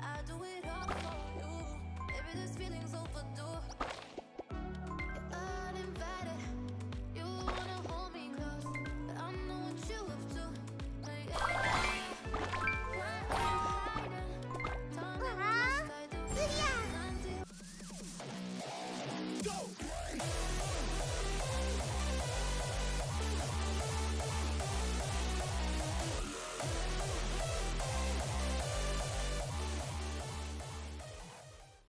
I do it all for you. Maybe this feeling's overdue.